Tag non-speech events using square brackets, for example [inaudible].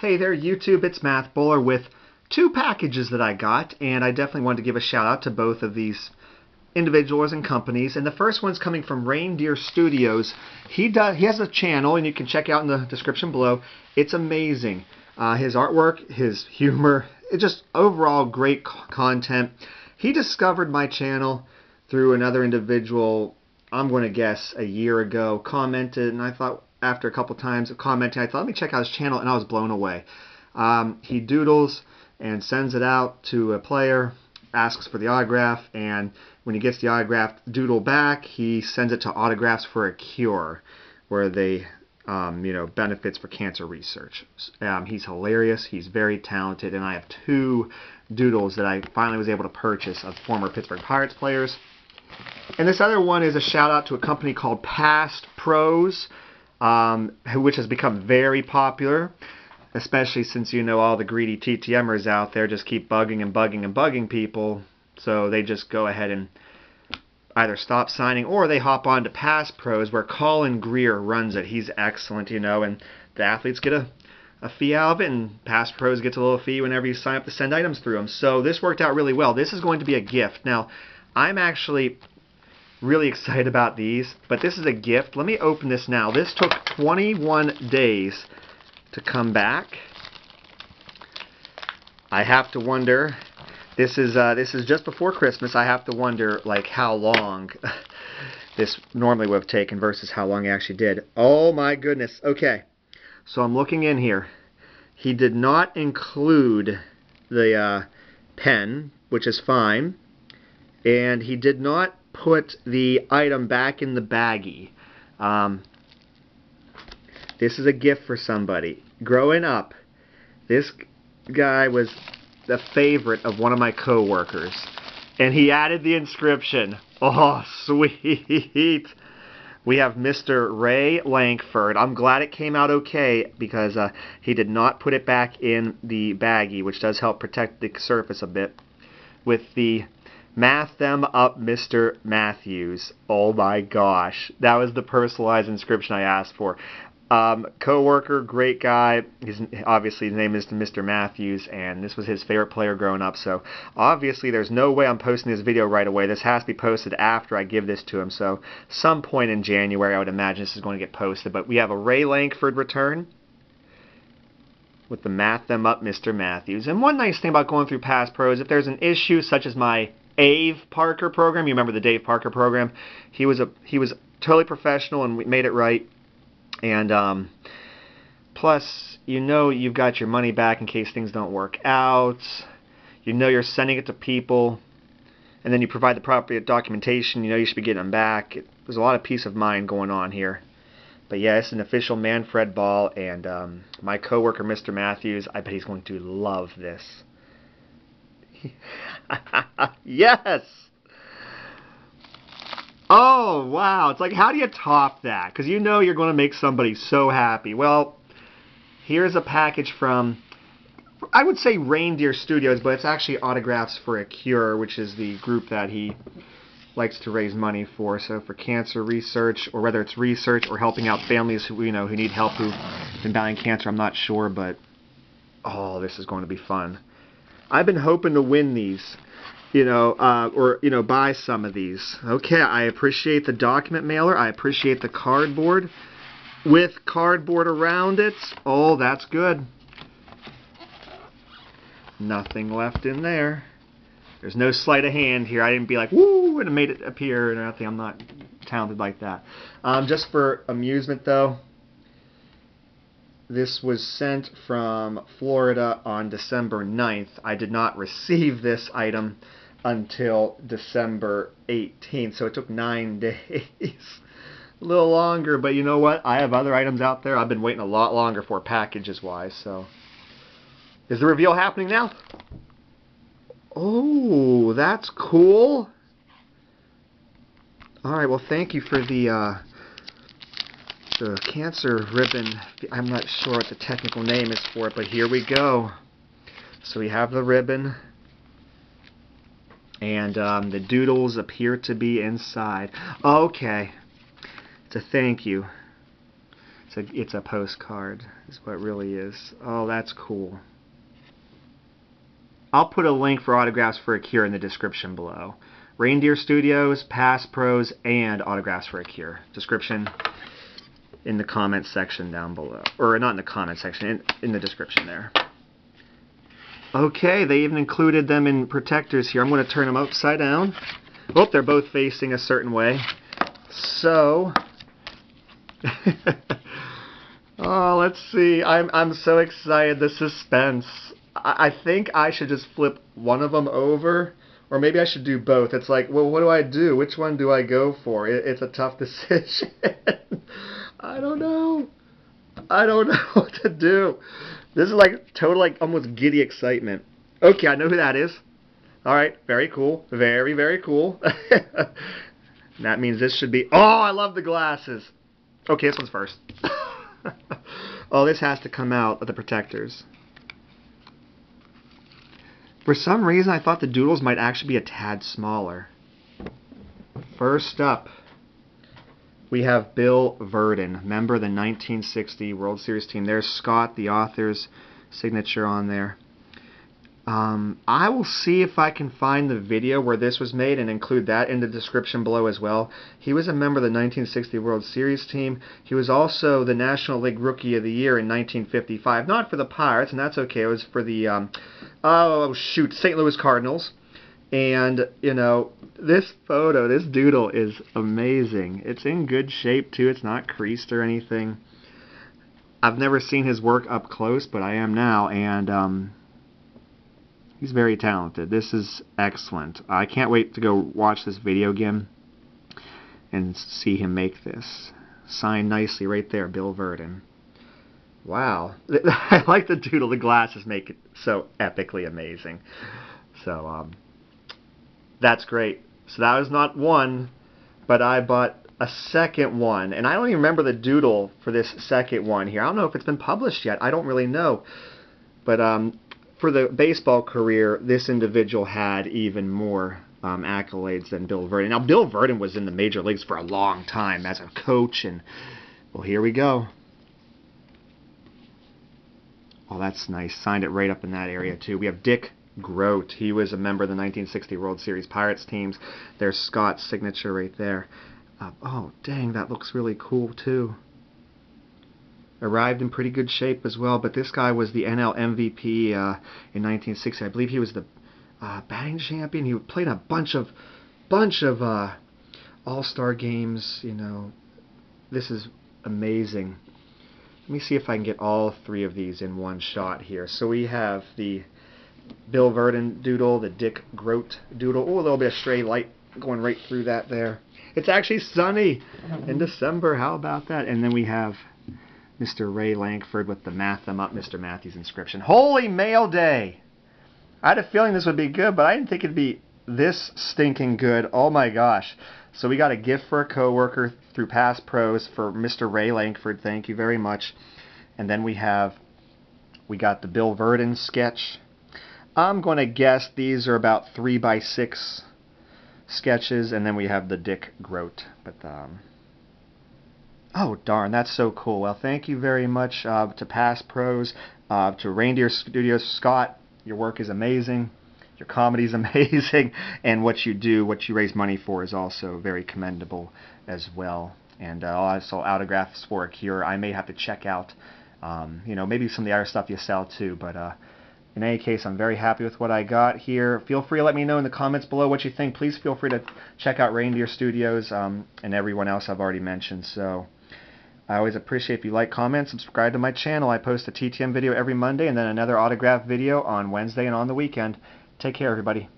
Hey there YouTube, it's Math Bowler with two packages that I got and I definitely wanted to give a shout out to both of these individuals and companies and the first one's coming from Reindeer Studios. He does he has a channel and you can check out in the description below. It's amazing. Uh, his artwork, his humor, it's just overall great content. He discovered my channel through another individual, I'm going to guess a year ago, commented and I thought after a couple times of commenting, I thought, let me check out his channel, and I was blown away. Um, he doodles and sends it out to a player, asks for the autograph, and when he gets the autograph doodle back, he sends it to Autographs for a Cure, where they, um, you know, benefits for cancer research. Um, he's hilarious. He's very talented, and I have two doodles that I finally was able to purchase of former Pittsburgh Pirates players. And this other one is a shout out to a company called Past Pros um, which has become very popular, especially since you know all the greedy TTMers out there just keep bugging and bugging and bugging people. So they just go ahead and either stop signing or they hop on to Past Pros where Colin Greer runs it. He's excellent, you know, and the athletes get a, a fee out of it, and Past Pros gets a little fee whenever you sign up to send items through them. So this worked out really well. This is going to be a gift. Now, I'm actually really excited about these, but this is a gift. Let me open this now. This took 21 days to come back. I have to wonder. This is uh, this is just before Christmas. I have to wonder like how long [laughs] this normally would have taken versus how long it actually did. Oh my goodness. Okay, so I'm looking in here. He did not include the uh, pen, which is fine, and he did not put the item back in the baggie. Um, this is a gift for somebody. Growing up, this guy was the favorite of one of my coworkers. And he added the inscription. Oh, sweet. We have Mr. Ray Lankford. I'm glad it came out okay because uh, he did not put it back in the baggie, which does help protect the surface a bit. With the Math them up, Mr. Matthews. Oh my gosh. That was the personalized inscription I asked for. Um, co-worker, great guy. His, obviously, his name is Mr. Matthews, and this was his favorite player growing up. So, obviously, there's no way I'm posting this video right away. This has to be posted after I give this to him. So, some point in January, I would imagine this is going to get posted. But we have a Ray Lankford return with the Math Them Up Mr. Matthews. And one nice thing about going through Past Pros, if there's an issue such as my Ave Parker program. You remember the Dave Parker program? He was a he was totally professional and we made it right. And um, plus, you know you've got your money back in case things don't work out. You know you're sending it to people, and then you provide the proper documentation. You know you should be getting them back. It, there's a lot of peace of mind going on here. But yeah, it's an official Manfred ball, and um, my coworker, Mr. Matthews, I bet he's going to love this. [laughs] yes! Oh, wow. It's like, how do you top that? Because you know you're going to make somebody so happy. Well, here's a package from, I would say Reindeer Studios, but it's actually Autographs for a Cure, which is the group that he likes to raise money for. So for cancer research, or whether it's research or helping out families who you know who need help who've been battling cancer, I'm not sure, but oh, this is going to be fun. I've been hoping to win these, you know, uh, or you know, buy some of these. Okay, I appreciate the document mailer. I appreciate the cardboard with cardboard around it. Oh, that's good. Nothing left in there. There's no sleight of hand here. I didn't be like, woo, and made it appear and nothing. I'm not talented like that. Um, just for amusement, though, this was sent from Florida on December 9th. I did not receive this item until December 18th, so it took nine [laughs] days. a little longer, but you know what? I have other items out there I've been waiting a lot longer for packages wise, so. Is the reveal happening now? Oh, that's cool. Alright, well thank you for the uh, the cancer ribbon. I'm not sure what the technical name is for it, but here we go. So we have the ribbon, and um, the doodles appear to be inside. Okay, it's a thank you. It a it's a postcard. Is what really is. Oh, that's cool. I'll put a link for autographs for a Cure in the description below. Reindeer Studios, Past Pros, and autographs for a Cure. Description in the comments section down below. Or not in the comment section, in, in the description there. Okay, they even included them in protectors here. I'm going to turn them upside down. Oh, they're both facing a certain way. So, [laughs] oh, let's see. I'm I'm so excited. The suspense. I, I think I should just flip one of them over, or maybe I should do both. It's like, well, what do I do? Which one do I go for? It, it's a tough [laughs] decision. I don't know. I don't [laughs] know what to do. This is like total, like almost giddy excitement. Okay, I know who that is. All right, very cool. Very, very cool. [laughs] that means this should be. Oh, I love the glasses. Okay, this one's first. [laughs] oh, this has to come out of the protectors. For some reason, I thought the doodles might actually be a tad smaller. First up, we have Bill Virdon, member of the 1960 World Series team. There's Scott, the author's signature on there. Um, I will see if I can find the video where this was made and include that in the description below as well. He was a member of the 1960 World Series team. He was also the National League Rookie of the Year in 1955. Not for the Pirates, and that's okay. It was for the, um, oh shoot, St. Louis Cardinals. And, you know, this photo, this doodle is amazing. It's in good shape, too. It's not creased or anything. I've never seen his work up close, but I am now, and um, he's very talented. This is excellent. I can't wait to go watch this video again and see him make this. Signed nicely right there, Bill Virdon. Wow. [laughs] I like the doodle. The glasses make it so epically amazing. So, um, that's great. So that was not one, but I bought a second one. And I don't even remember the doodle for this second one here. I don't know if it's been published yet. I don't really know. But um, for the baseball career, this individual had even more um, accolades than Bill Virdon. Now, Bill Virdon was in the major leagues for a long time as a coach, and well, here we go. Oh, that's nice. Signed it right up in that area, too. We have Dick Groat. He was a member of the 1960 World Series Pirates teams. There's Scott's signature right there. Uh, oh, dang, that looks really cool too. Arrived in pretty good shape as well, but this guy was the NL MVP uh, in 1960. I believe he was the uh, batting champion. He played a bunch of bunch of uh, All-Star games. You know, this is amazing. Let me see if I can get all three of these in one shot here. So we have the Bill Virdon doodle, the Dick Groat doodle. Oh, a little bit of stray light going right through that there. It's actually sunny in mm-hmm. December. How about that? And then we have Mr. Ray Lankford with the Math Them Up Mr. Matthews inscription. Holy Mail Day! I had a feeling this would be good, but I didn't think it'd be this stinking good. Oh my gosh. So we got a gift for a coworker through Past Pros for Mr. Ray Lankford. Thank you very much. And then we have we got the Bill Virdon sketch I'm going to guess these are about 3 by 6 sketches, and then we have the Dick Groat. But um, Oh, darn, that's so cool. Well, thank you very much uh, to Past Pros, uh, to Reindeer Studios. Scott, your work is amazing. Your comedy is [laughs] amazing. And what you do, what you raise money for, is also very commendable as well. And uh, also autographs for a Cure. I may have to check out, um, you know, maybe some of the other stuff you sell too. But uh, in any case, I'm very happy with what I got here. Feel free to let me know in the comments below what you think. Please feel free to check out Reindeer Studios um, and everyone else I've already mentioned. So I always appreciate if you like, comment, subscribe to my channel. I post a TTM video every Monday and then another autograph video on Wednesday and on the weekend. Take care, everybody.